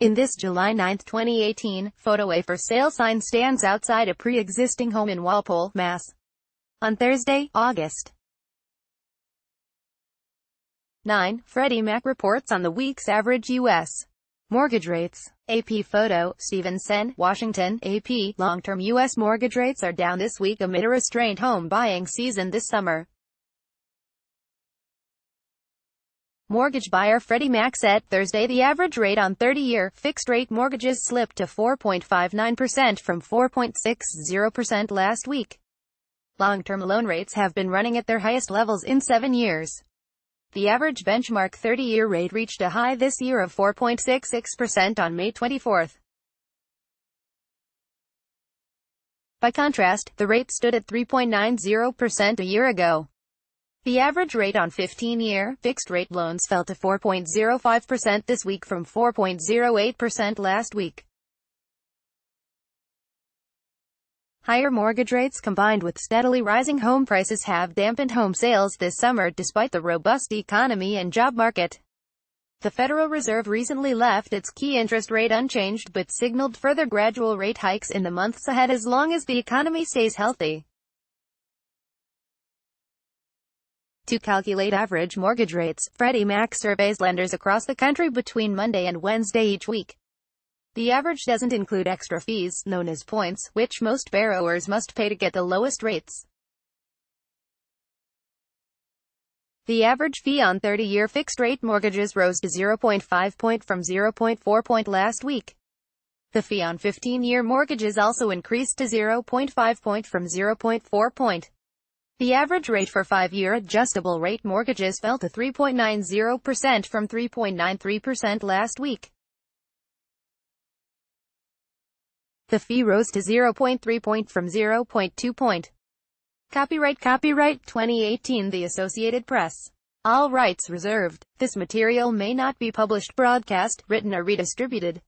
In this July 9, 2018, photo a for sale sign stands outside a pre-existing home in Walpole, Mass. On Thursday, August 9, Freddie Mac reports on the week's average U.S. mortgage rates. AP photo, Steven Senne, Washington, AP, long-term U.S. mortgage rates are down this week amid a restrained home buying season this summer. Mortgage buyer Freddie Mac said Thursday the average rate on 30-year, fixed-rate mortgages slipped to 4.59% from 4.60% last week. Long-term loan rates have been running at their highest levels in seven years. The average benchmark 30-year rate reached a high this year of 4.66% on May 24. By contrast, the rate stood at 3.90% a year ago. The average rate on 15-year, fixed-rate loans fell to 4.05% this week from 4.08% last week. Higher mortgage rates combined with steadily rising home prices have dampened home sales this summer despite the robust economy and job market. The Federal Reserve recently left its key interest rate unchanged but signaled further gradual rate hikes in the months ahead as long as the economy stays healthy. To calculate average mortgage rates, Freddie Mac surveys lenders across the country between Monday and Wednesday each week. The average doesn't include extra fees, known as points, which most borrowers must pay to get the lowest rates. The average fee on 30-year fixed-rate mortgages rose to 0.5 point from 0.4 point last week. The fee on 15-year mortgages also increased to 0.5 point from 0.4 point. The average rate for five-year adjustable rate mortgages fell to 3.90% from 3.93% last week. The fee rose to 0.3 point from 0.2 point. Copyright Copyright 2018 The Associated Press. All rights reserved. This material may not be published, broadcast, written or redistributed.